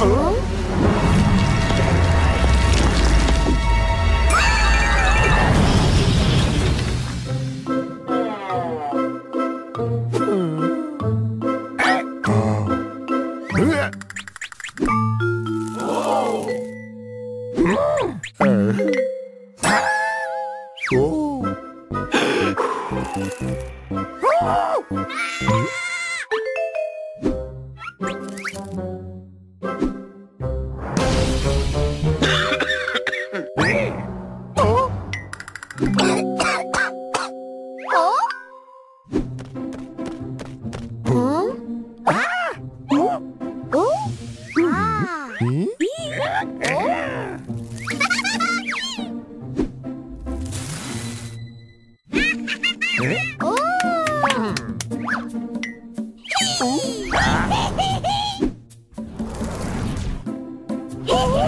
嗯。哎。哦。哦。え？Oh!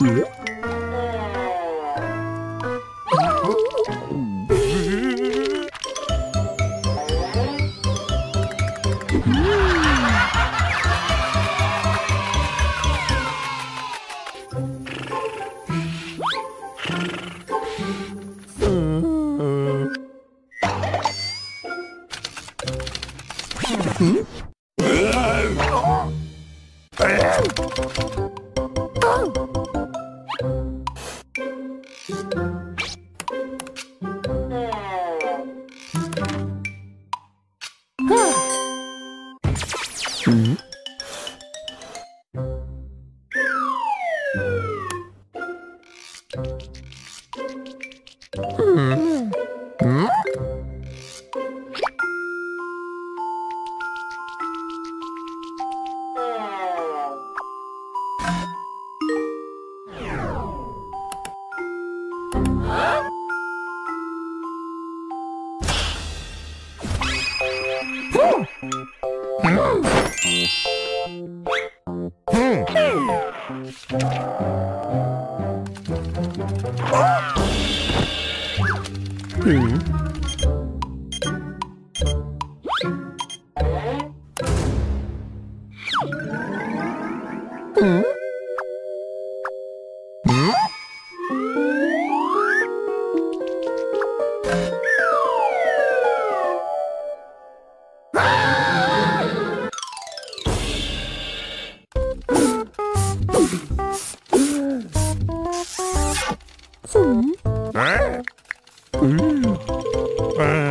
Oh! 嗯嗯嗯。啊！吼！吼！ 음.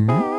Mm-hmm.